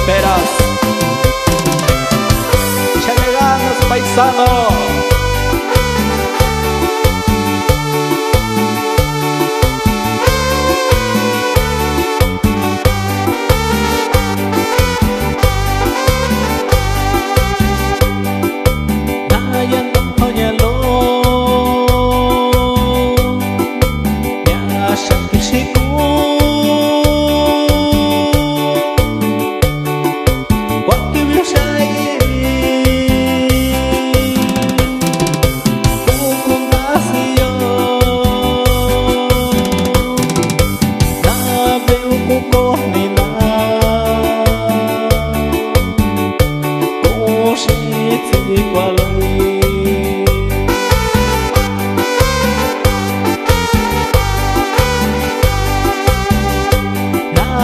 esperas. Che paisano,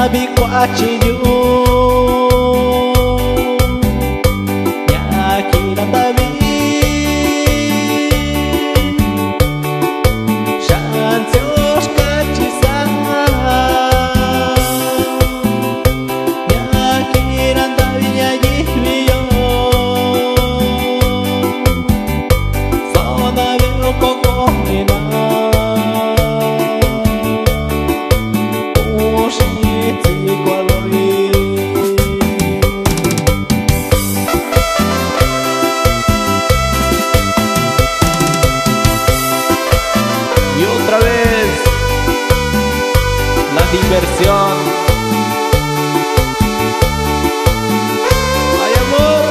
sabe qual diversión ¡Ay, amor!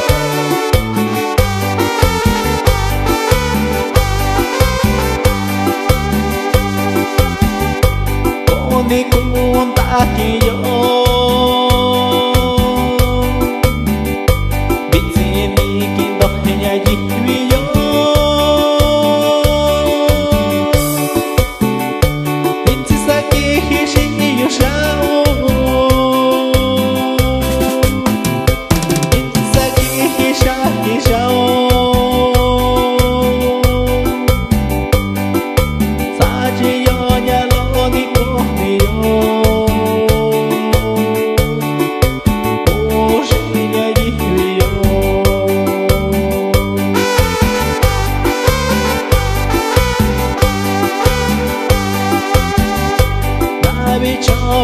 Con de junta aquí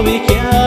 nome que